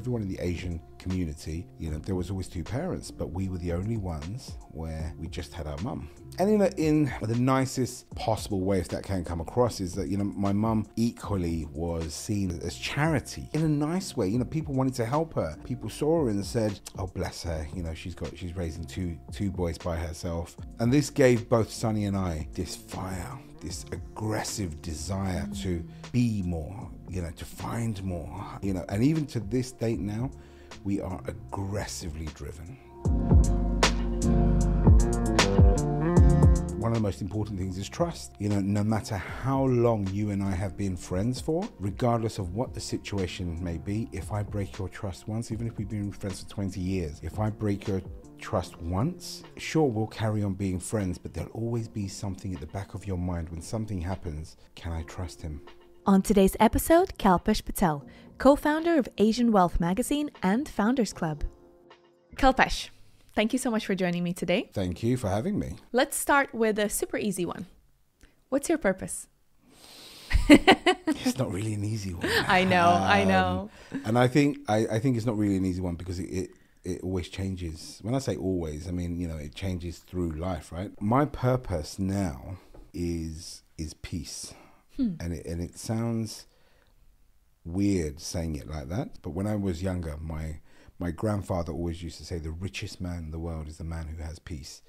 everyone in the Asian community, you know, there was always two parents, but we were the only ones where we just had our mum. And in, a, in the nicest possible way, if that can come across, is that, you know, my mum equally was seen as charity in a nice way. You know, people wanted to help her. People saw her and said, oh, bless her, you know, she's got, she's raising two, two boys by herself. And this gave both Sonny and I this fire, this aggressive desire to be more, you know, to find more, you know, and even to this date now, we are aggressively driven. One of the most important things is trust. You know, no matter how long you and I have been friends for, regardless of what the situation may be, if I break your trust once, even if we've been friends for 20 years, if I break your trust once, sure, we'll carry on being friends, but there'll always be something at the back of your mind when something happens. Can I trust him? On today's episode, Kalpesh Patel, co founder of Asian Wealth Magazine and Foundxrs Club. Kalpesh, thank you so much for joining me today. Thank you for having me. Let's start with a super easy one. What's your purpose? it's not really an easy one. I know, I know. Um, and I think I, I think it's not really an easy one because it, it it always changes. When I say always, I mean you know it changes through life, right? My purpose now is is peace, hmm. and it and it sounds weird saying it like that, but when I was younger, my my grandfather always used to say the richest man in the world is the man who has peace,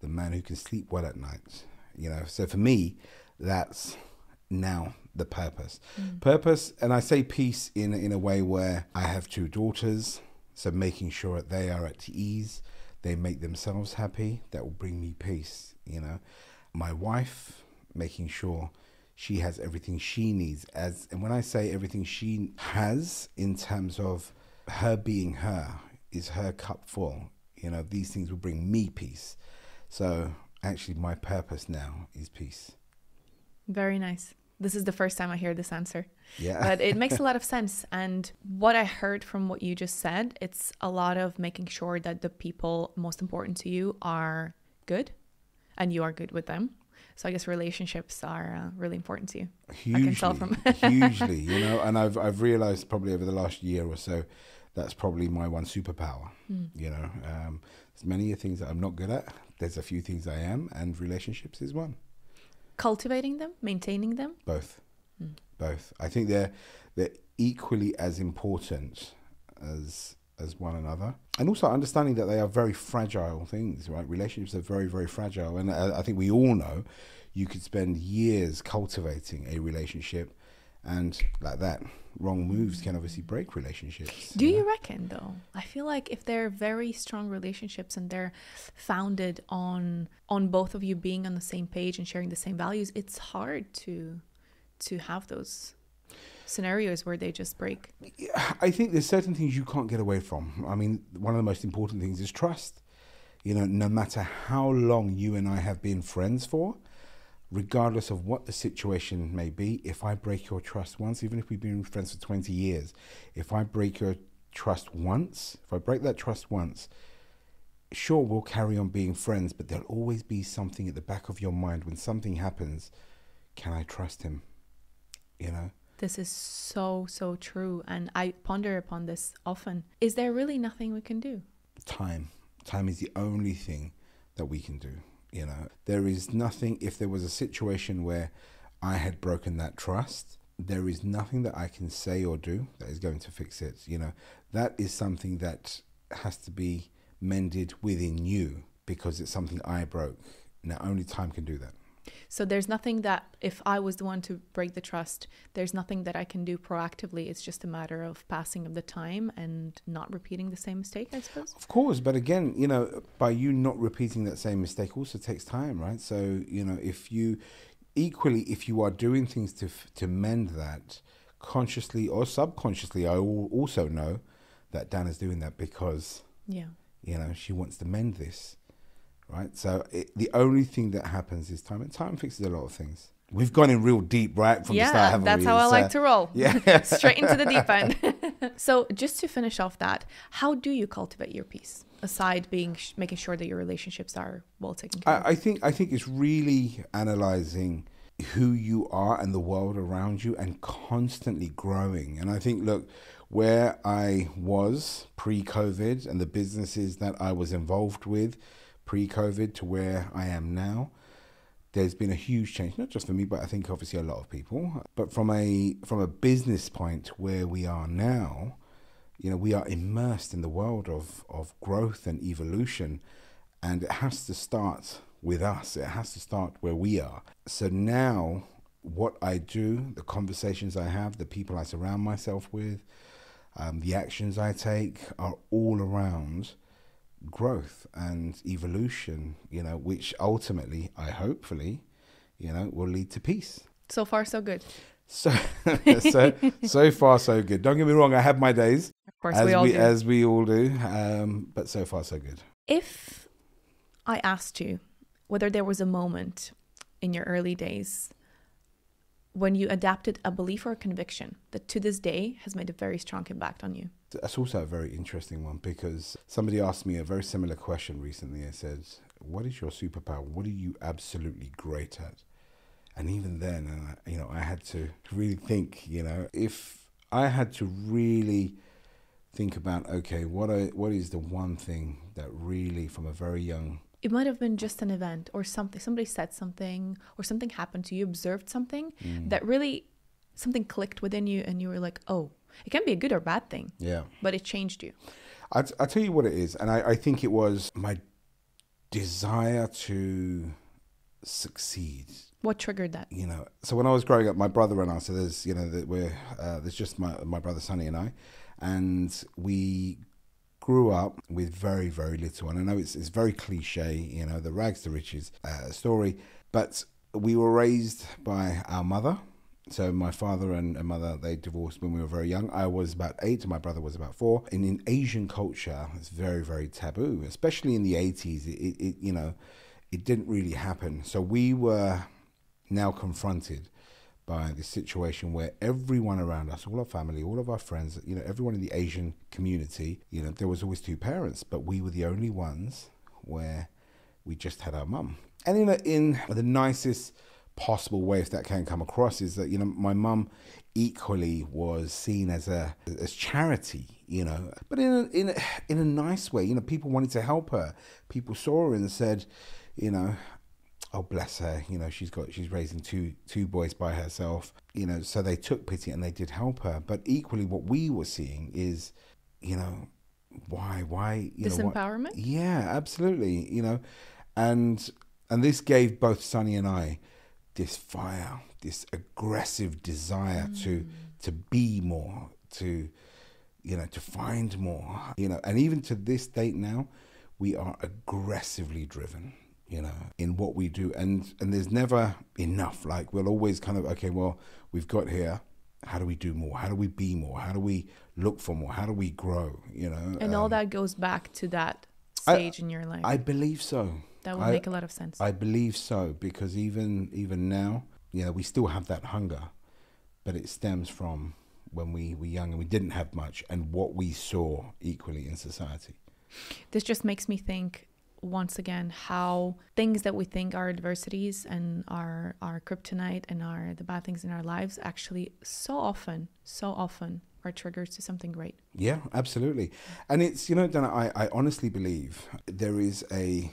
the man who can sleep well at night. You know, so for me, that's now the purpose. Mm. Purpose, and I say peace in in a way where I have two daughters so making sure that they are at ease, they make themselves happy, that will bring me peace, you know. My wife, making sure she has everything she needs as and when I say everything she has in terms of her being her, is her cup full. You know, these things will bring me peace. So actually my purpose now is peace. Very nice. This is the first time I hear this answer. Yeah. but it makes a lot of sense. And what I heard from what you just said, it's a lot of making sure that the people most important to you are good and you are good with them. So I guess relationships are uh, really important to you. Hugely, I can tell from hugely, you know. And I've I've realized probably over the last year or so, that's probably my one superpower. Mm. You know, um, there's many things that I'm not good at. There's a few things I am, and relationships is one cultivating them, maintaining them? Both. Mm. Both. I think they're they're equally as important as as one another, and also understanding that they are very fragile things. Right, relationships are very very fragile, and I, I think we all know you could spend years cultivating a relationship and like that wrong moves can obviously break relationships do you, know? you reckon though i feel like if they're very strong relationships and they're founded on on both of you being on the same page and sharing the same values it's hard to to have those scenarios where they just break i think there's certain things you can't get away from i mean one of the most important things is trust you know no matter how long you and i have been friends for regardless of what the situation may be, if I break your trust once, even if we've been friends for 20 years, if I break your trust once, if I break that trust once, sure, we'll carry on being friends, but there'll always be something at the back of your mind when something happens. Can I trust him? You know? This is so, so true. And I ponder upon this often. Is there really nothing we can do? Time. Time is the only thing that we can do. You know, there is nothing, if there was a situation where I had broken that trust, there is nothing that I can say or do that is going to fix it. You know, that is something that has to be mended within you because it's something I broke. Now, only time can do that. So there's nothing that if I was the one to break the trust, there's nothing that I can do proactively. It's just a matter of passing of the time and not repeating the same mistake, I suppose. Of course, but again, you know, by you not repeating that same mistake also takes time, right? So, you know, if you equally if you are doing things to to mend that consciously or subconsciously, I also know that Dan is doing that because yeah. You know, she wants to mend this right? So it, the only thing that happens is time, and time fixes a lot of things. We've gone in real deep, right, from yeah, the start. that's we? how I so, like to roll. Yeah, straight into the deep end. so, just to finish off that, how do you cultivate your peace aside being sh- making sure that your relationships are well taken care I, of? I think I think it's really analyzing who you are and the world around you, and constantly growing. And I think, look, where I was pre COVID and the businesses that I was involved with pre COVID to where I am now, there's been a huge change, not just for me, but I think obviously a lot of people. But from a from a business point where we are now, you know, we are immersed in the world of, of growth and evolution and it has to start with us. It has to start where we are. So now what I do, the conversations I have, the people I surround myself with, um, the actions I take are all around growth and evolution, you know, which ultimately, I hopefully, you know, will lead to peace. So far, so good. So, so, so far, so good. Don't get me wrong, I have my days. Of course, as we all do. As we all do. Um, but so far, so good. If I asked you whether there was a moment in your early days when you adapted a belief or a conviction that to this day has made a very strong impact on you? That's also a very interesting one because somebody asked me a very similar question recently. It said, What is your superpower? What are you absolutely great at? And even then, uh, you know, I had to really think, you know, if I had to really think about, okay, what, I, what is the one thing that really, from a very young it might have been just an event or something somebody said something or something happened to you observed something Mm. that really something clicked within you and you were like oh it can be a good or bad thing yeah but it changed you I, I tell you what it is, and I, I think it was my desire to succeed. what triggered that You know, so when I was growing up, my brother and I, so there's you know that we're uh, there's just my my brother Sonny and I, and we grew up with very very little. And I know it's it's very cliche, you know, the rags to riches uh, story, but we were raised by our mother. So my father and, mother they divorced when we were very young. I was about eight, my brother was about four. And in Asian culture, it's very very taboo, especially in the eighties. It, it, it you know, it didn't really happen. So we were now confronted by this situation where everyone around us, all our family, all of our friends, you know, everyone in the Asian community, you know, there was always two parents, but we were the only ones where we just had our mum. And in a, in the nicest possible way, if that can come across, is that you know my mum equally was seen as a as charity, you know, but in a, in a, in a nice way. You know, people wanted to help her. People saw her and said, you know, oh bless her you know she's got she's raising two two boys by herself you know so they took pity and they did help her. But equally what we were seeing is you know why why you know what- disempowerment? Yeah absolutely you know and and this gave both Sonny and I this fire this aggressive desire to mm. to be more to you know to find more you know. And even to this date now we are aggressively driven you know in what we do. And and there's never enough. Like we'll always kind of okay well we've got here. How do we do more? How do we be more? How do we look for more? How do we grow you know? And all Um, that goes back to that I- stage in your life. I believe so. That would I- make a lot of sense. I believe so because even even now, you know, we still have that hunger, but it stems from when we were young and we didn't have much, and what we saw equally in society. this just makes me think once again how things that we think are adversities and are our kryptonite and are the bad things in our lives actually so often so often are triggers to something great Yeah, absolutely. And it's you know, Dana, I I honestly believe there is a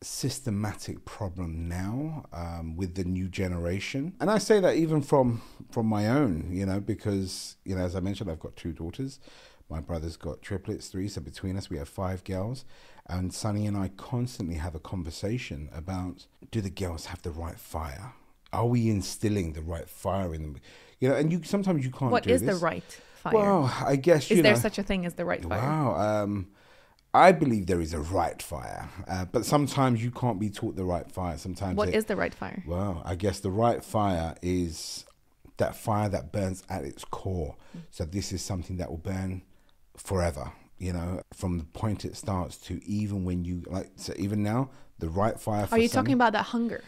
systematic problem now um, with the new generation, and I say that even from from my own, you know, because you know, as I mentioned, I've got two daughters. My brother's got triplets, three. So between us, we have five girls. And Sonny and I constantly have a conversation about: Do the girls have the right fire? Are we instilling the right fire in them? You know, and you sometimes you can't. what is the right fire Well, I guess you is there know. such a thing as the right fire Wow. Um, I believe there is a right fire, uh, but sometimes you can't be taught the right fire. Sometimes what it, is the right fire well, I guess the right fire is that fire that burns at its core. Mm. So this is something that will burn forever. You know, from the point it starts to even when you like. So even now, the right fire. For are you Sonny- talking about that hunger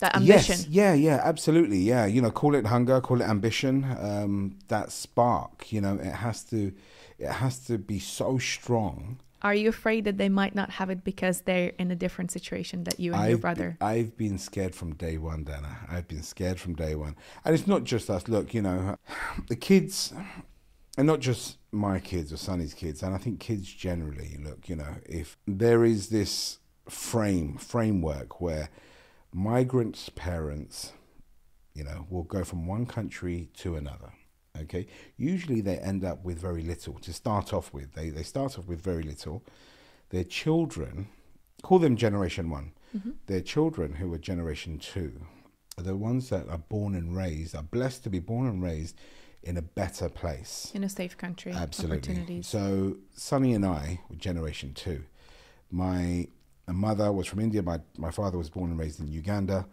that ambition Yes, yeah, yeah, absolutely, yeah. You know, call it hunger, call it ambition. Um, that spark, you know, it has to, it has to be so strong. are you afraid that they might not have it because they're in a different situation that you and your I've brother Be, I've been scared from day one, Dana. I've been scared from day one, and it's not just us. Look, you know, the kids. And not just my kids or Sonny's kids, and I think kids generally. Look, you know, if there is this frame framework where migrants' parents, you know, will go from one country to another. Okay, usually they end up with very little to start off with. They they start off with very little. Their children, call them Generation One. Mm-hmm. Their children who are Generation Two, are the ones that are born and raised, are blessed to be born and raised in a better place. In a safe country. Absolutely. Opportunities. So Sonny and I were Generation Two. My mother was from India. My my father was born and raised in Uganda.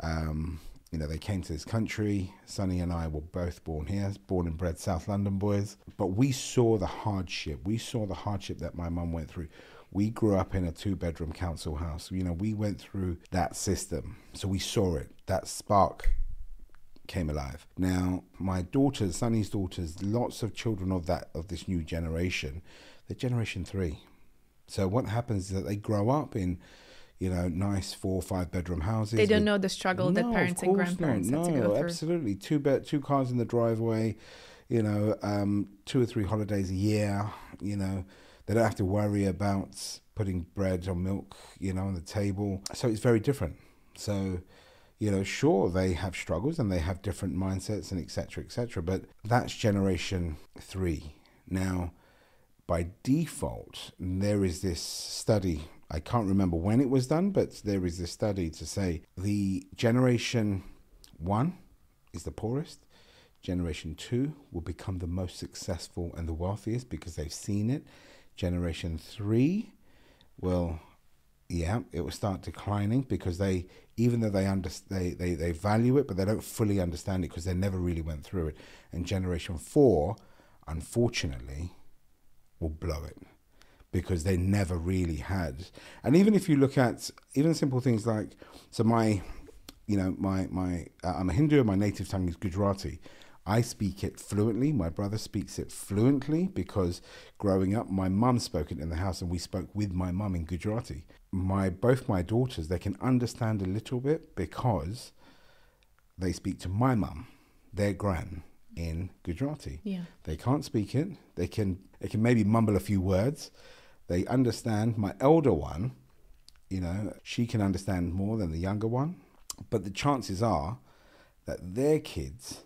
Um, you know, they came to this country. Sonny and I were both born here, born and bred South London boys. But we saw the hardship. We saw the hardship that my mum went through. We grew up in a two bedroom council house. You know, we went through that system. So we saw it. That spark came alive. Now, my daughters, Sonny's daughters, lots of children of that of this new generation, they're generation three. So what happens is that they grow up in, you know, nice four or five bedroom houses. they don't with- know the struggle that No, of parents and grandparents no, had to go through. absolutely. Two bed, two cars in the driveway. You know, um, two or three holidays a year. You know, they don't have to worry about putting bread or milk. You know, on the table. So it's very different. So, you know, sure they have struggles and they have different mindsets and etc. etc. but that's generation three. Now, by default, there is this study. I can't remember when it was done, but there is this study to say the generation one is the poorest. Generation two will become the most successful and the wealthiest because they've seen it. Generation three will, yeah, it will start declining because they, even though they, under, they, they, they value it, but they don't fully understand it because they never really went through it. And generation four, unfortunately, will blow it because they never really had. And even if you look at even simple things like, so my, you know, my my uh, I'm a Hindu. And my native tongue is Gujarati. I speak it fluently. My brother speaks it fluently because growing up, my mum spoke it in the house, and we spoke with my mum in Gujarati. My both my daughters they can understand a little bit because they speak to my mum, their gran, in Gujarati. Yeah. They can't speak it. They can they can maybe mumble a few words. They understand. My elder one, you know, she can understand more than the younger one. But the chances are that their kids,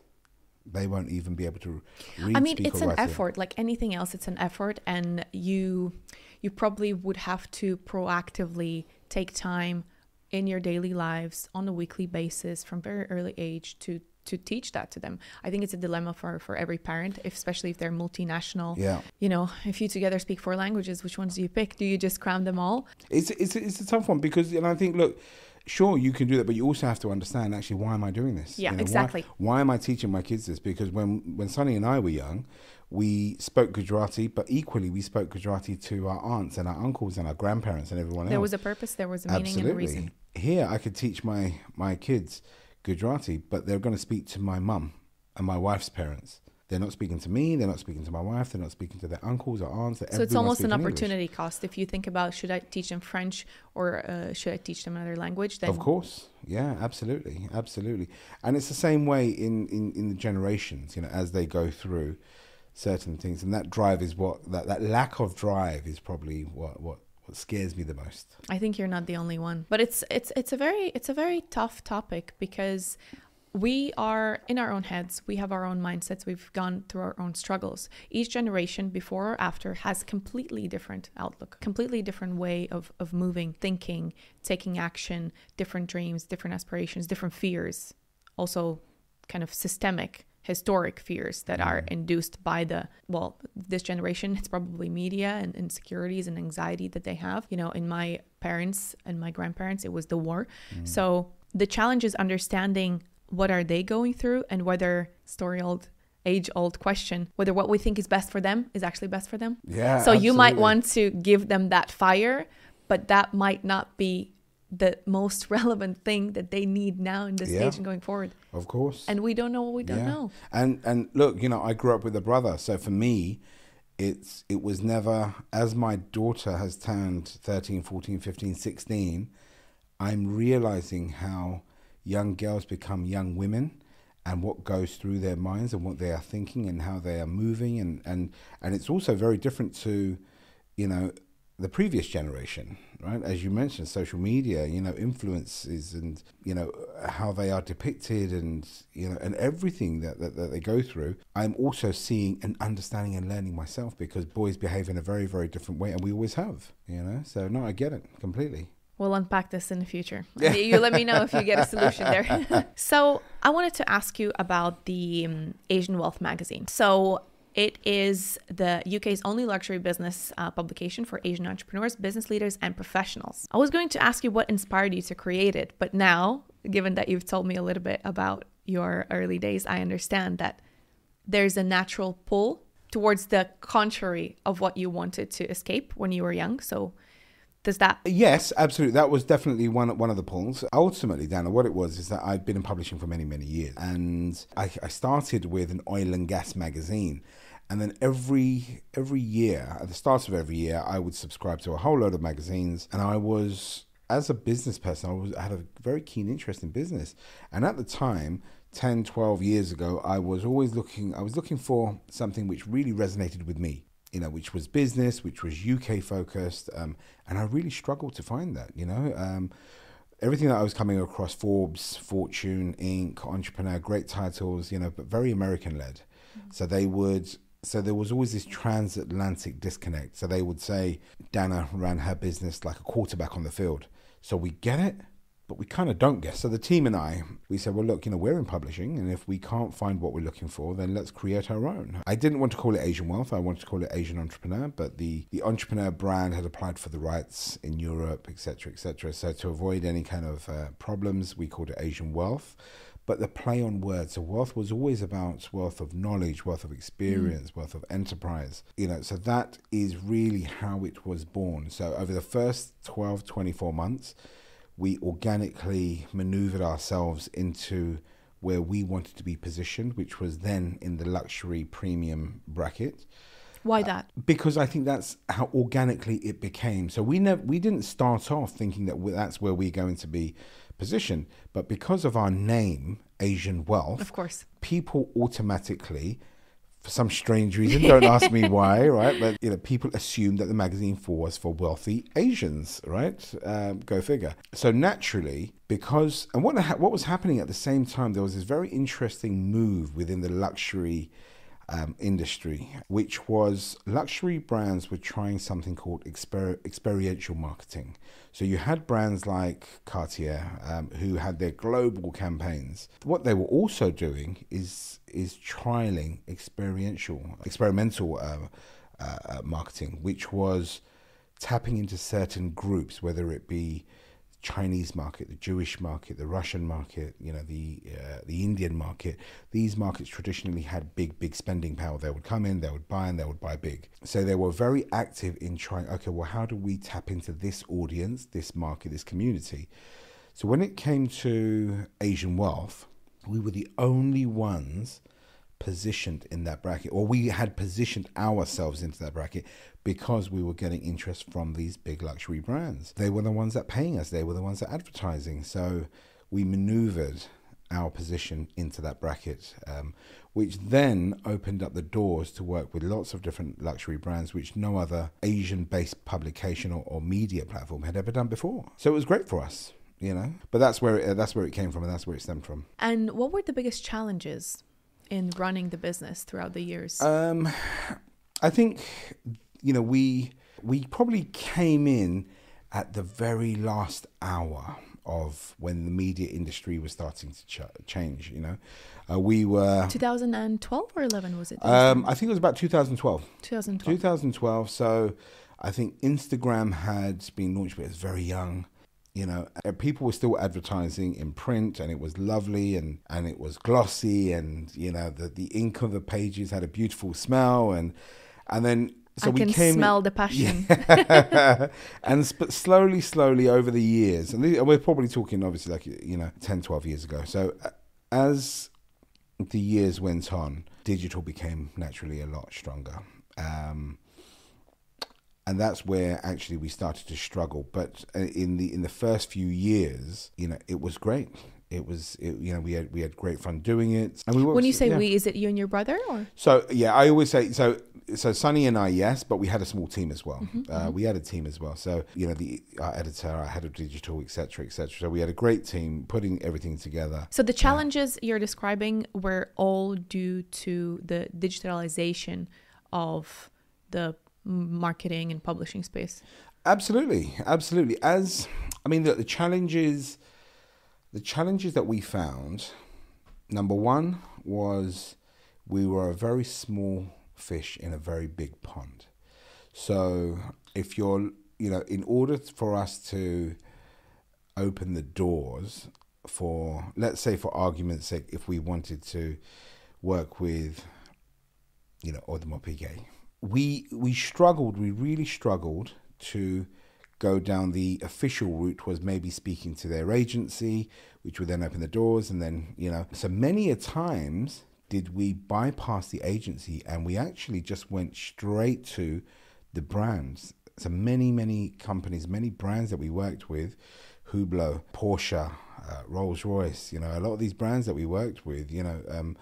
they won't even be able to read. I mean, it's an write it. effort. Like anything else, it's an effort, and you you probably would have to proactively take time in your daily lives on a weekly basis from very early age to to teach that to them. I think it's a dilemma for for every parent, if, especially if they're multinational. Yeah, You know, if you together speak four languages, which ones do you pick? Do you just cram them all? it's it's it's a tough one because, and I think, look, sure you can do that, but you also have to understand actually why am I doing this? Yeah, You know, exactly. Why, am I teaching my kids this? Because when when Sonny and I were young, we spoke Gujarati, but equally we spoke Gujarati to our aunts and our uncles and our grandparents and everyone There else. There was a purpose, there was a meaning and a reason. Here, I could teach my my kids Gujarati, but they're going to speak to my mum and my wife's parents. They're not speaking to me. They're not speaking to my wife. They're not speaking to their uncles or aunts. So it's almost an speaking English. opportunity cost. If you think about should I teach them French or uh, should I teach them another language, then Of course, yeah, absolutely, absolutely, and it's the same way in, in, in the generations. You know, as they go through certain things, and that drive is what that, that lack of drive is probably what what what scares me the most. I think you're not the only one. But it's it's it's a very it's a very tough topic because we are in our own heads. We have our own mindsets. We've gone through our own struggles. Each generation before or after has completely different outlook, completely different way of of moving, thinking, taking action, different dreams, different aspirations, different fears. Also kind of systemic historic fears that are mm. induced by the well this generation it's probably media and insecurities and anxiety that they have you know in my parents and my grandparents it was the war mm. so the challenge is understanding what are they going through and whether story old age old question whether what we think is best for them is actually best for them Yeah. so you might want to give them that fire but that might not be the most relevant thing that they need now in this Yeah. stage and going forward of course, and we don't know what we don't Yeah. know And and look, you know, I grew up with a brother, so for me, it's it was never as my daughter has turned 13, 14, 15, 16, I'm realizing how young girls become young women and what goes through their minds and what they are thinking and how they are moving and and and it's also very different to you know the previous generation right? As you mentioned social media you know influences and you know how they are depicted and you know and everything that, that, that they go through. I'm also seeing and understanding and learning myself because boys behave in a very very different way and we always have you know? So no i get it completely We'll unpack this in the future. You let me know if you get a solution there. so, I wanted to ask you about the um, Asian Wealth magazine. So, it is the UK's only luxury business uh, publication for Asian entrepreneurs, business leaders, and professionals. I was going to ask you what inspired you to create it, but now, given that you've told me a little bit about your early days, I understand that there's a natural pull towards the contrary of what you wanted to escape when you were young. So, does that? Yes, absolutely. That was definitely one one of the pulls. Ultimately, Dana, what it was is that I've been in publishing for many many years, and I, I started with an oil and gas magazine. And then every every year, at the start of every year, I would subscribe to a whole load of magazines, and I was as a business person, I was I had a very keen interest in business. And at the time, 10, 12 years ago, I was always looking I was looking for something which really resonated with me you know, which was business, which was UK focused, um, and I really struggled to find that. You know, um, everything that I was coming across, Forbes, Fortune, Inc., Entrepreneur, great titles, you know, but very American led. Mm-hmm. So they would. So there was always this transatlantic disconnect. So they would say Dana ran her business like a quarterback on the field. So we get it, but we kind of don't guess. So the team and I, we said, well, look, you know, we're in publishing, and if we can't find what we're looking for, then let's create our own. I didn't want to call it Asian Wealth. I wanted to call it Asian Entrepreneur, but the the entrepreneur brand had applied for the rights in Europe, etc., etc. So to avoid any kind of uh, problems, we called it Asian Wealth. But the play on words, so wealth was always about wealth of knowledge, wealth of experience, mm. wealth of enterprise. You know, so that is really how it was born. So over the first 12, 24 months, we organically maneuvered ourselves into where we wanted to be positioned, which was then in the luxury premium bracket. Why uh, that? Uh, because I think that's how organically it became. So we never we didn't start off thinking that that's where we're going to be positioned, but because of our name, Asian Wealth, of course, people automatically for some strange reason. Don't ask me why, right? But you know, people assume that the magazine for was for wealthy Asians, right? Um, go figure. So naturally, because and what what was happening at the same time, there was this very interesting move within the luxury. Um, industry, which was luxury brands were trying something called exper- experiential marketing. So you had brands like Cartier um, who had their global campaigns. What they were also doing is is trialing experiential, experimental uh, uh, uh, marketing, which was tapping into certain groups, whether it be Chinese market, the Jewish market, the Russian market, you know, the uh, the Indian market. These markets traditionally had big, big spending power. They would come in, they would buy, and they would buy big. So they were very active in trying. Okay, well, how do we tap into this audience, this market, this community? So when it came to Asian wealth, we were the only ones positioned in that bracket, or we had positioned ourselves into that bracket because we were getting interest from these big luxury brands. They were the ones that paying us, they were the ones that advertising. So we maneuvered our position into that bracket, um, which then opened up the doors to work with lots of different luxury brands, which no other Asian based publication or, or media platform had ever done before. So it was great for us you know. But that's where it, that's where it came from, and that's where it stemmed from. And what were the biggest challenges in running the business throughout the years? Um, I think you know we we probably came in at the very last hour of when the media industry was starting to ch- change. You know, uh, we were 2012 or 11 was it? Um, I think it was about 2012. 2012. 2012. So I think Instagram had been launched, but it was very young you know people were still advertising in print and it was lovely and and it was glossy and you know the the ink of the pages had a beautiful smell and and then so I we can came smell the passion. Yeah. and sp- slowly, slowly over the years, and we're probably talking obviously like, you know, 10, 12 years ago. So as the years went on, digital became naturally a lot stronger. Um, and that's where actually we started to struggle. But uh, in the in the first few years, you know, it was great. It was, it, you know, we had we had great fun doing it. And we When you say yeah. we, is it you and your brother or? So yeah, I always say so. So Sunny and I, yes, but we had a small team as well. Mm-hmm, uh, We had a team as well. So you know, the our editor, our head of digital, etc., etc. So we had a great team putting everything together. So the challenges you're describing were all due to the digitalization of the marketing and publishing space. Absolutely, absolutely. As I mean, the, the challenges, the challenges that we found. Number one was we were a very small fish in a very big pond. So if you're, you know, in order for us to open the doors for, let's say, for argument's sake, if we wanted to work with, you know, Audemars Piguet, we we struggled. We really struggled to go down the official route. Was maybe speaking to their agency, which would then open the doors, and then you know, so many a times did we bypass the agency and we actually just went straight to the brands. So many, many companies, many brands that we worked with, Hublot, Porsche, uh, Rolls Royce, you know, a lot of these brands that we worked with, you know, um,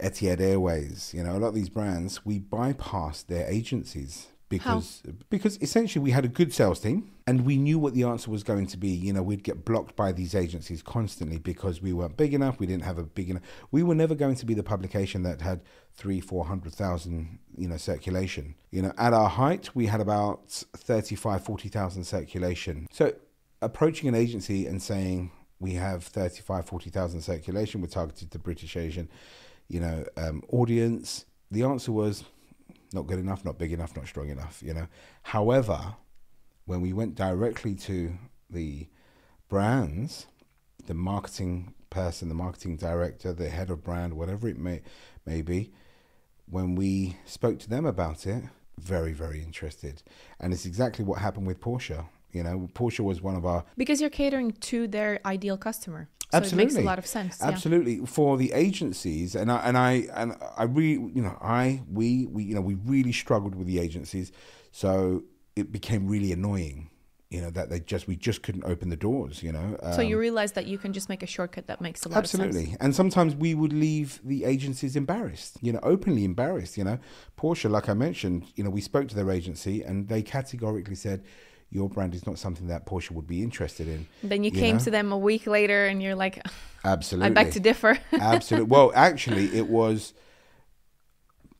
Etihad Airways, you know, a lot of these brands, we bypassed their agencies because because essentially we had a good sales team and we knew what the answer was going to be. You know, we'd get blocked by these agencies constantly because we weren't big enough. We didn't have a big enough. We were never going to be the publication that had three, four hundred thousand, you know, circulation. You know, at our height, we had about 35, 40,000 circulation. So approaching an agency and saying we have 35, 40,000 circulation, we're targeted to British Asian, you know, um, audience. The answer was not good enough, not big enough, not strong enough, you know. However, when we went directly to the brands, the marketing person, the marketing director, the head of brand, whatever it may may be, when we spoke to them about it, very, very interested. And it's exactly what happened with Porsche. You know, Porsche was one of our Because you're catering to their ideal customer. So it makes a Absolutely. lot of sense. yeah. Absolutely, for the agencies, and I and I and I really, you know, I we we you know we really struggled with the agencies, so it became really annoying, you know, that they just we just couldn't open the doors, you know. So you Um, realize that you can just make a shortcut that makes a lot of absolutely, sense. and sometimes we would leave the agencies embarrassed, you know, openly embarrassed, you know. Porsche, like I mentioned, you know, we spoke to their agency, and they categorically said. Your brand is not something that Porsche would be interested in. Then you You came know? to them a week later and you're like, Absolutely. I beg to differ. Absolutely. Well, actually, it was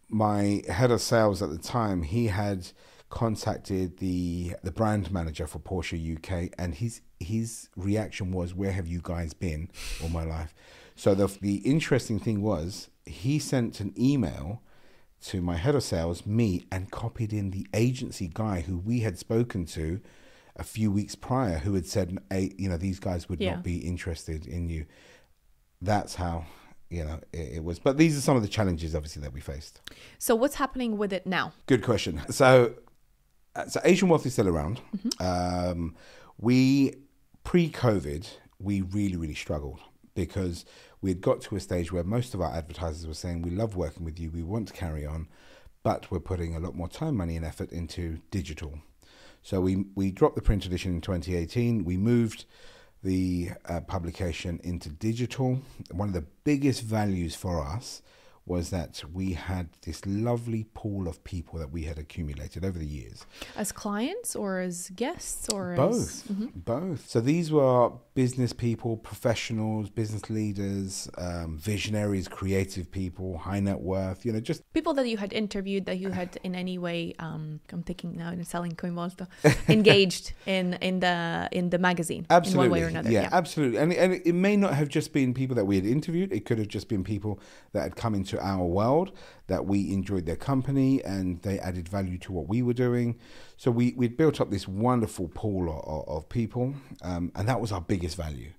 my head of sales at the time. He had contacted the the brand manager for Porsche UK, and his his reaction was, "Where have you guys been all my life?" So the the interesting thing was, he sent an email to my head of sales, me, and copied in the agency guy who we had spoken to a few weeks prior, who had said, hey, you know, these guys would Yeah. not be interested in you. That's how, you know, it, it was. But these are some of the challenges, obviously, that we faced. so what's happening with it now? Good question. So, uh, so Asian Wealth is still around. Mm-hmm. Um, we pre-COVID, we really, really struggled because we had got to a stage where most of our advertisers were saying, "We love working with you. We want to carry on, but we're putting a lot more time, money, and effort into digital." So we we dropped the print edition in 2018. We moved the uh, publication into digital. One of the biggest values for us was that we had this lovely pool of people that we had accumulated over the years. As clients or as guests or Both, as Mm-hmm. both. So these were business people, professionals, business leaders, um, visionaries, creative people, high net worth. You know, just people that you had interviewed that you had in any way um I'm thinking now in selling Coinvolta engaged in in the in the magazine absolutely, in one way or another. yeah, Yeah. absolutely. And and it may not have just been people that we had interviewed. It could have just been people that had come into our world that we enjoyed their company and they added value to what we were doing. So we we'd built up this wonderful pool of, of people, um, and that was our biggest value.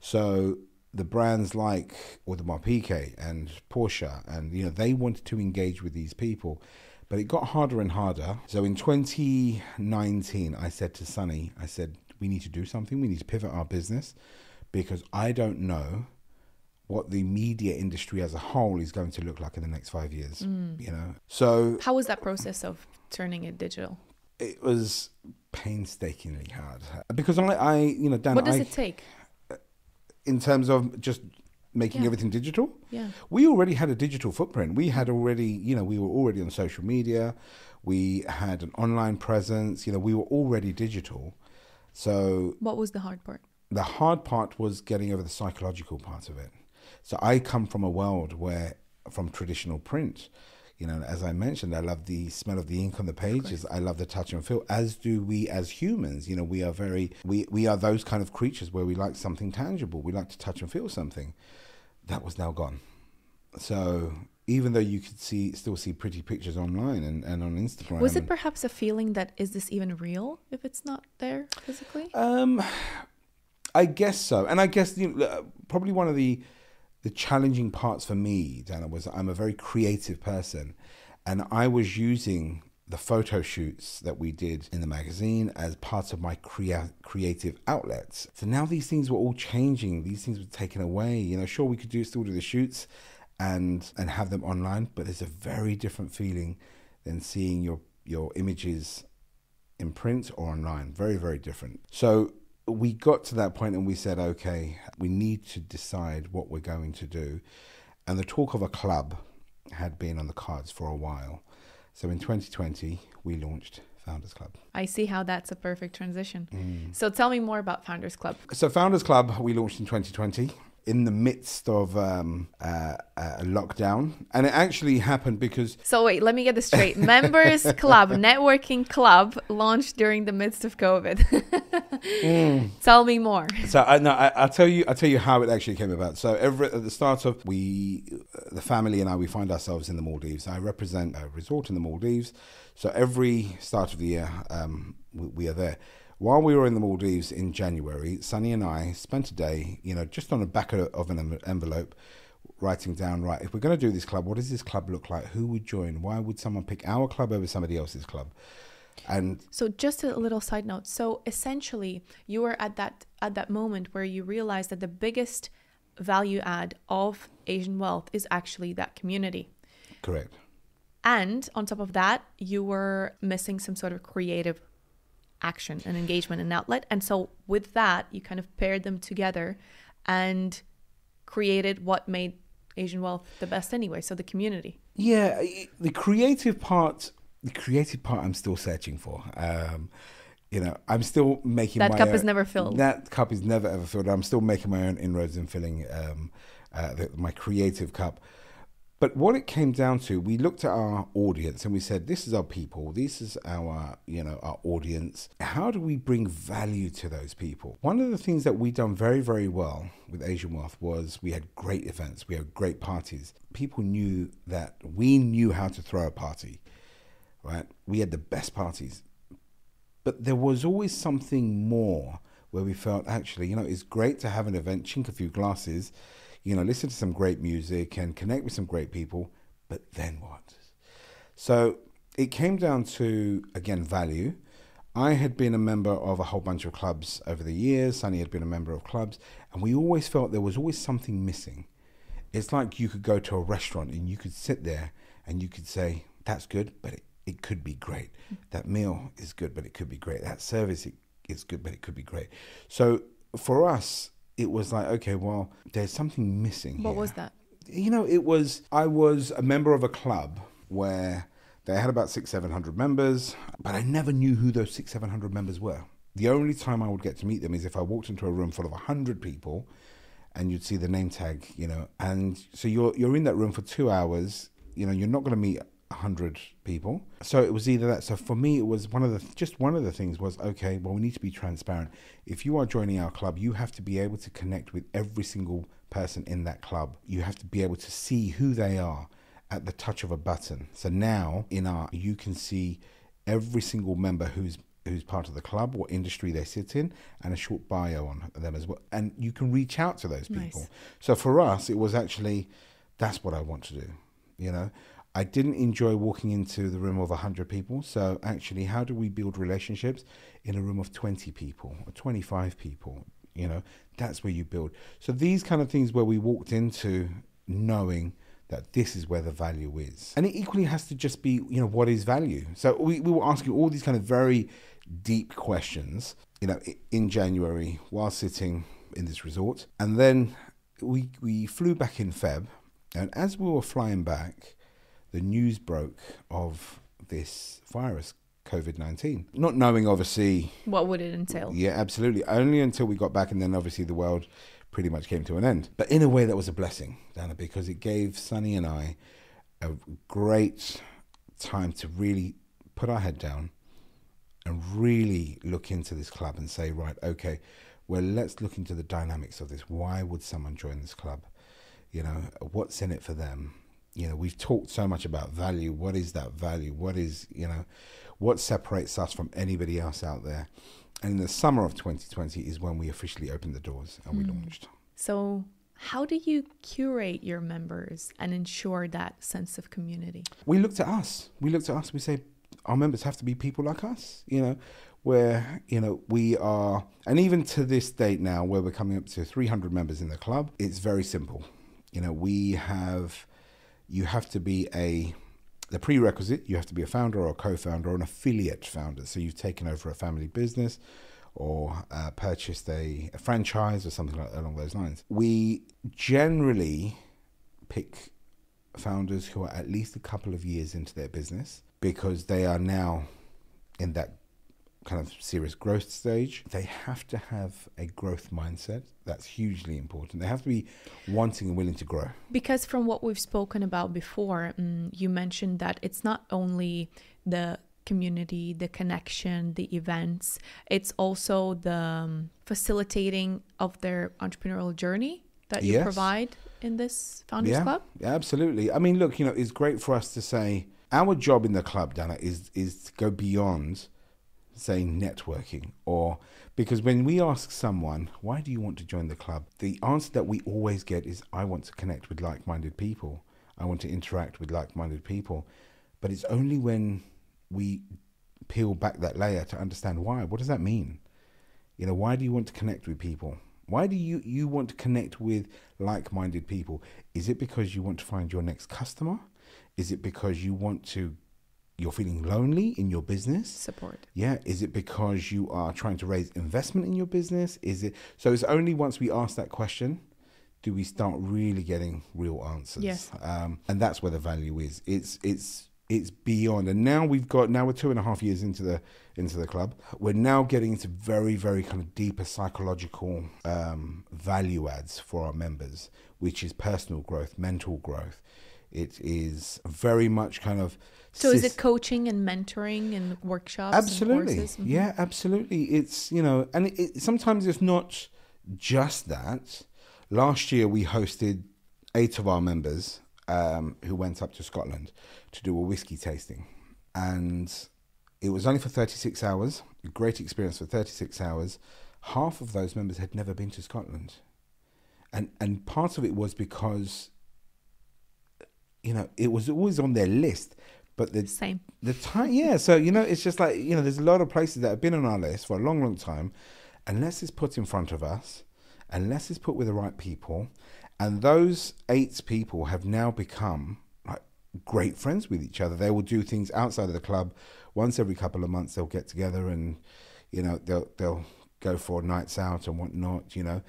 So the brands like Audemars Piguet and Porsche, and you know they wanted to engage with these people, but it got harder and harder. So in 2019, I said to Sunny, I said we need to do something. We need to pivot our business because I don't know what the media industry as a whole is going to look like in the next five years. Mm. You know, so How was that process of turning it digital? it was painstakingly hard because I, I you know, Dan, what does I, it take? Uh, in terms of just making Yeah. everything digital. Yeah. We already had a digital footprint. We had already, you know, we were already on social media. We had an online presence. You know, we were already digital. So What was the hard part? the hard part was getting over the psychological part of it. So I come from a world where, from traditional print, you know, as I mentioned, I love the smell of the ink on the pages. I love the touch and feel, as do we as humans. You know, we are very, we, we are those kind of creatures where we like something tangible. We like to touch and feel something. That was now gone. So even though you could see, still see pretty pictures online and, and on Instagram. Was it perhaps a feeling that is this even real if it's not there physically? Um, I guess so, and I guess you know, probably one of the the challenging parts for me, Dana, was I'm a very creative person, and I was using the photo shoots that we did in the magazine as part of my crea- creative outlets. So now these things were all changing. These things were taken away. You know, sure we could do still do the shoots and and have them online, but there's a very different feeling than seeing your your images in print or online. Very, very different. So we got to that point and we said, okay, we need to decide what we're going to do. And the talk of a club had been on the cards for a while. So in 2020, we launched Foundxrs Club. I see how that's a perfect transition. Mm. So tell me more about Foundxrs Club. So Foundxrs Club, we launched in 2020 in the midst of um, uh, a lockdown. And it actually happened because So wait, let me get this straight. Members Club, networking club, launched during the midst of COVID. Mm. Tell me more. So I no, I, I'll tell you. I'll tell you how it actually came about. So every at the start of we, uh, the family and I, we find ourselves in the Maldives. I represent a resort in the Maldives. So every start of the year, um, we, we are there. While we were in the Maldives in January, Sunny and I spent a day, you know, just on the back of, an envelope, writing down, right, if we're going to do this club, what does this club look like? Who would join? Why would someone pick our club over somebody else's club? And So just a little side note. So essentially, you were at that at that moment where you realized that the biggest value add of Asian wealth is actually that community. correct. And on top of that, you were missing some sort of creative action and engagement and outlet. And so with that, you kind of paired them together and created what made Asian wealth the best anyway. So the community. Yeah, the creative part, the creative part, I'm still searching for. Um, you know, I'm still making That cup own- is never filled. That cup is never ever filled. I'm still making my own inroads and filling um, uh, the, my creative cup. But what it came down to, we looked at our audience and we said, "This is our people. This is our, you know, our audience. How do we bring value to those people?" One of the things that we done very, very well with Asian Wealth was we had great events. We had great parties. People knew that we knew how to throw a party, right? We had the best parties, but there was always something more where we felt actually, you know, it's great to have an event, chink a few glasses, you know, listen to some great music and connect with some great people, but then what? So it came down to, again, value. I had been a member of a whole bunch of clubs over the years. Sunny had been a member of clubs, and we always felt there was always something missing. It's like you could go to a restaurant and you could sit there and you could say, that's good, but it, it could be great. That meal is good, but it could be great. That service is good, but it could be great. So for us, it was like, okay, well, there's something missing. What here was that? you know, it was I was a member of a club where they had about six, seven hundred members, but I never knew who those six, seven hundred members were. The only time I would get to meet them is if I walked into a room full of a hundred people, and you'd see the name tag, you know, and so you're you're in that room for two hours. You know, you're not going to meet a hundred people. So it was either that. So for me, it was one of the just one of the things was okay. Well, we need to be transparent. If you are joining our club, you have to be able to connect with every single person in that club. You have to be able to see who they are at the touch of a button. So now in our, you can see every single member who's who's part of the club, what industry they sit in, and a short bio on them as well. And you can reach out to those people. Nice. So for us, it was actually that's what I want to do. You know, I didn't enjoy walking into the room of 100 people. So actually, how do we build relationships in a room of 20 people or 25 people? You know, that's where you build. So these kind of things where we walked into knowing that this is where the value is. And it equally has to just be, you know, what is value? So we, we were asking all these kind of very deep questions, you know, in January while sitting in this resort, and then we we flew back in Feb, and as we were flying back, the news broke of this virus, COVID nineteen. Not knowing, obviously, What would it entail? yeah, absolutely. Only until we got back, and then obviously the world pretty much came to an end. But in a way, that was a blessing, Dana, because it gave Sunny and I a great time to really put our head down and really look into this club and say, right, okay, well, let's look into the dynamics of this. Why would someone join this club? You know, what's in it for them? You know, we've talked so much about value. What is that value? What is, you know, what separates us from anybody else out there? And in the summer of 2020 is when we officially opened the doors and we hmm. launched. So, how do you curate your members and ensure that sense of community? we looked at us. We looked at us. We say our members have to be people like us. You know, where you know we are, and even to this date now, where we're coming up to 300 members in the club, it's very simple. You know, we have. You have to be a the prerequisite. You have to be a founder or a co-founder or an affiliate founder. So you've taken over a family business. Or uh, purchased a, a franchise or something like, along those lines. We generally pick founders who are at least a couple of years into their business because they are now in that kind of serious growth stage. They have to have a growth mindset. That's hugely important. They have to be wanting and willing to grow. Because from what we've spoken about before, mm, you mentioned that it's not only the community, the connection, the events, it's also the um, facilitating of their entrepreneurial journey that you Yes. provide in this Foundxrs yeah, Club. yeah, absolutely. I mean, look, you know, it's great for us to say our job in the club, Dana, is is to go beyond saying networking? Or because when we ask someone why do you want to join the club? the answer that we always get is i want to connect with like-minded people. I want to interact with like-minded people. But it's only when we peel back that layer to understand why. What does that mean? You know why do you want to connect with people? Why do you you want to connect with like-minded people? Is it because you want to find your next customer? Is it because you want to you're feeling lonely in your business? Support. yeah is it because you are trying to raise investment in your business? Is it so it's only once we ask that question do we start really getting real answers. Yes. um, and that's where the value is. It's it's it's beyond. And now we've got now we're two and a half years into the into the club. We're now getting into very very kind of deeper psychological um, value adds for our members which is personal growth mental growth. It is very much kind of So is it coaching and mentoring and workshops? absolutely. And courses? Mhm. yeah absolutely. It's you know and it, it, sometimes it's not just that. Last year we hosted eight of our members um, who went up to scotland to do a whiskey tasting. And it was only for 36 hours a great experience for 36 hours. Half of those members had never been to scotland. And and part of it was because you know it was always on their list but the Same. the time, yeah. So you know, it's just like you know, there's a lot of places that have been on our list for a long, long time. Unless it's put in front of us, unless it's put with the right people, and those eight people have now become like great friends with each other. They will do things outside of the club. Once every couple of months, they'll get together and you know they'll they'll go for nights out and whatnot. You know,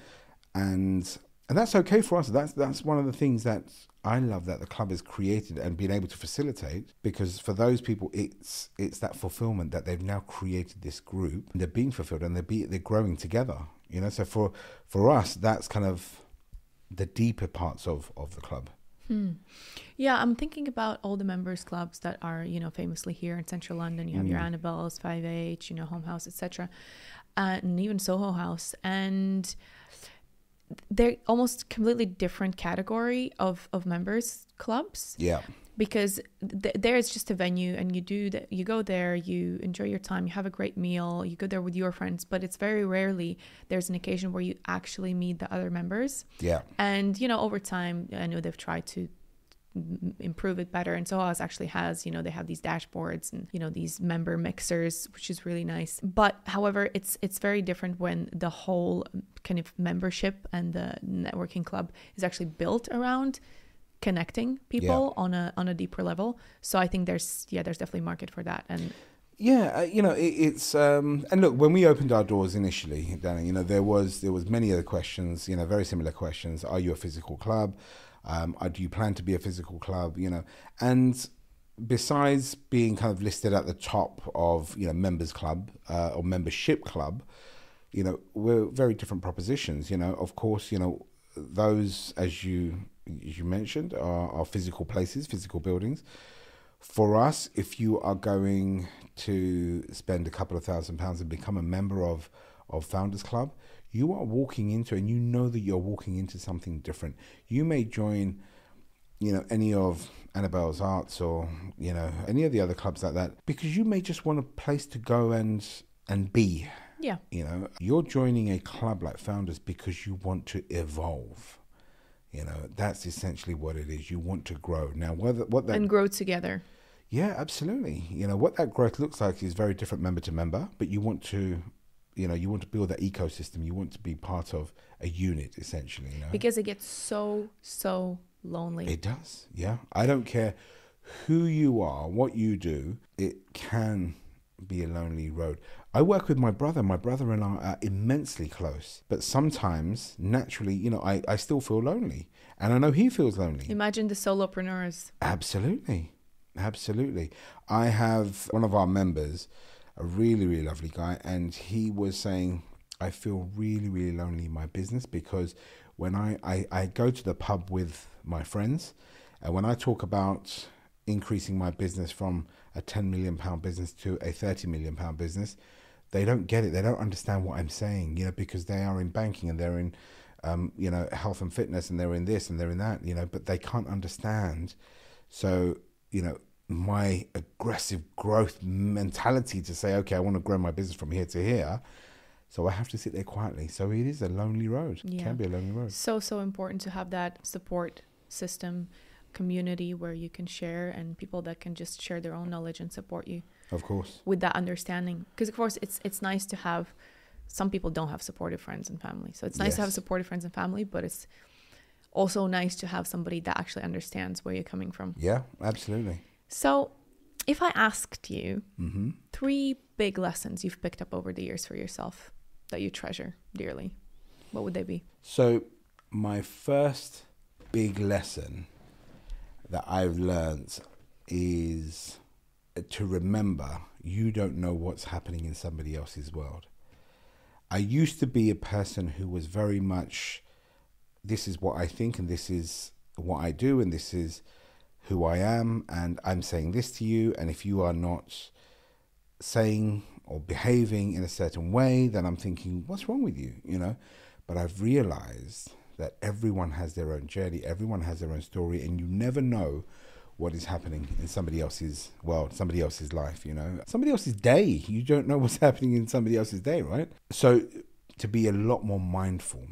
and and that's okay for us. That's that's one of the things that I love that the club has created and been able to facilitate because for those people, it's it's that fulfillment that they've now created this group and they're being fulfilled and they're be, they're growing together. You know, so for for us, that's kind of the deeper parts of of the club. Hmm. Yeah, I'm thinking about all the members clubs that are, you know, famously here in central London. You have your Mm. Annabel's, 5H, you know, Home House, etc., uh, and even Soho House, and they're almost completely different category of of members clubs. Yeah, because th- there is just a venue and you do that you go there you enjoy your time you have a great meal you go there with your friends but it's very rarely there's an occasion where you actually meet the other members. Yeah, and you know over time i know they've tried to improve it better. And Soho's actually has you know they have these dashboards and you know these member mixers which is really nice. But however it's it's very different when the whole kind of membership and the networking club is actually built around connecting people on a on a deeper level. So i think there's yeah there's definitely market for that. And Yeah, uh, you know, it, it's um, and look, when we opened our doors initially, Dana, you know, there was there was many other questions, you know, very similar questions. Are you a physical club? Um, uh, do you plan to be a physical club? You know, and besides being kind of listed at the top of you know members club uh, or membership club, you know, we're very different propositions. You know, of course, you know, those as you as you mentioned are, are physical places, physical buildings for us, if you are going to spend a couple of thousand pounds and become a member of of Foundxrs Club, you are walking into and you know that you're walking into something different. You may join, you know, any of Annabel's Arts or you know any of the other clubs like that because you may just want a place to go and and be. Yeah. You know, you're joining a club like Foundxrs because you want to evolve. You know, that's essentially what it is. You want to grow. Now, whether what that and grow together. Yeah, absolutely. You know what that growth looks like is very different member to member, but you want to, you know, you want to build that ecosystem. You want to be part of a unit, essentially. You know, Because it gets so so lonely. it does. Yeah, I don't care who you are, what you do. It can be a lonely road. I work with my brother. My brother and I are immensely close, but sometimes, naturally, you know, I, I still feel lonely, and I know he feels lonely. Imagine the solopreneurs. Absolutely. Absolutely. I have one of our members, a really, really lovely guy, and he was saying, I feel really, really lonely in my business because when I, I, I go to the pub with my friends, and when I talk about increasing my business from a 10 million pound business to a 30 million pound business, they don't get it. They don't understand what I'm saying, you know, because they are in banking and they're in, um, you know, health and fitness and they're in this and they're in that, you know, but they can't understand. So, you know, my aggressive growth mentality to say, okay, I want to grow my business from here to here. So I have to sit there quietly. So it is a lonely road. It can be a lonely road. So so important to have that support system community where you can share and people that can just share their own knowledge and support you Of course. with that understanding because of course it's it's nice to have some people don't have supportive friends and family so it's nice to have supportive friends and family but it's also nice to have somebody that actually understands where you're coming from Yeah, absolutely. So if i asked you hmm three big lessons you've picked up over the years for yourself that you treasure dearly what would they be So, my first big lesson that I've learned is to remember you don't know what's happening in somebody else's world. I used to be a person who was very much this is what I think and this is what I do and this is who I am and I'm saying this to you and if you are not saying or behaving in a certain way, then I'm thinking, what's wrong with you? You know? But I've realized that everyone has their own journey, everyone has their own story, and you never know what is happening in somebody else's world, somebody else's life, you know? Somebody else's day. You don't know what's happening in somebody else's day, right? So to be a lot more mindful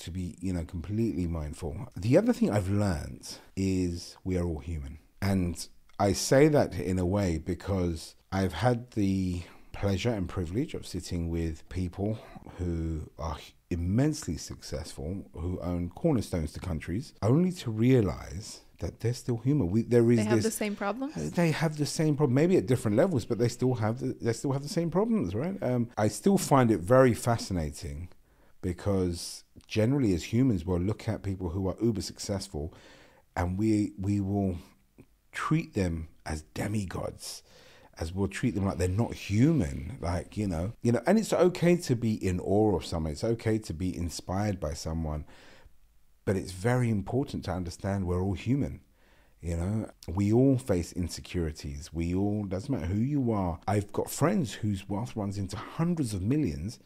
to be, you know, completely mindful. The other thing I've learned is we are all human. And I say that in a way because I've had the pleasure and privilege of sitting with people who are immensely successful, who own cornerstones to countries, only to realize that they're still human. We, there is they have this the same problems they have the same problem, maybe at different levels, but they still have the, they still have the same problems, right? Um, I still find it very fascinating because generally, as humans, we'll look at people who are uber successful, and we we will treat them as demigods, as we'll treat them like they're not human, like you know, you know. And it's okay to be in awe of someone. It's okay to be inspired by someone, but it's very important to understand we're all human. You know, we all face insecurities. We all, doesn't matter who you are. I've got friends whose wealth runs into hundreds of millions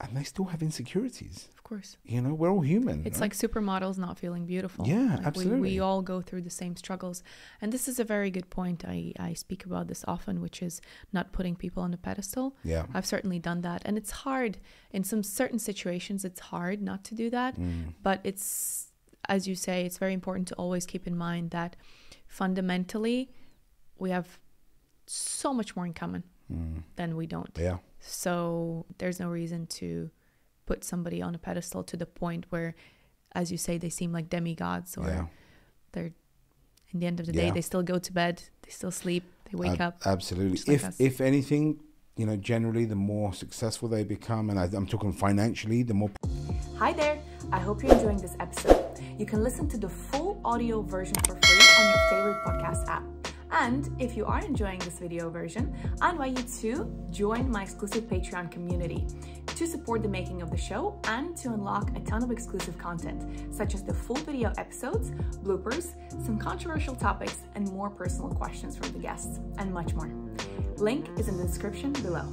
and they still have insecurities. of course You know, we're all human. It's right? like supermodels not feeling beautiful. Yeah, Like, We, absolutely. we all go through the same struggles. And this is a very good point. I, I speak about this often, which is not putting people on a pedestal. yeah. I've certainly done that. And it's hard. In some certain situations, it's hard not to do that. Mm. But it's, as you say, it's very important to always keep in mind that fundamentally, we have so much more in common Mm. than we don't. Yeah. So there's no reason to put somebody on a pedestal to the point where, as you say, they seem like demigods or Yeah. they're, in the end of the day, they still go to bed, they still sleep, they They wake Ab- up. Absolutely. just like if if anything, you know, generally, the more successful they become, and I, I'm talking financially, the more Hi there! I hope you're enjoying this episode. You can listen to the full audio version for free on your favorite podcast app. And if you are enjoying this video version, I invite you to join my exclusive Patreon community to support the making of the show and to unlock a ton of exclusive content, such as the full video episodes, bloopers, some controversial topics, and more personal questions from the guests, and much more. Link is in the description below.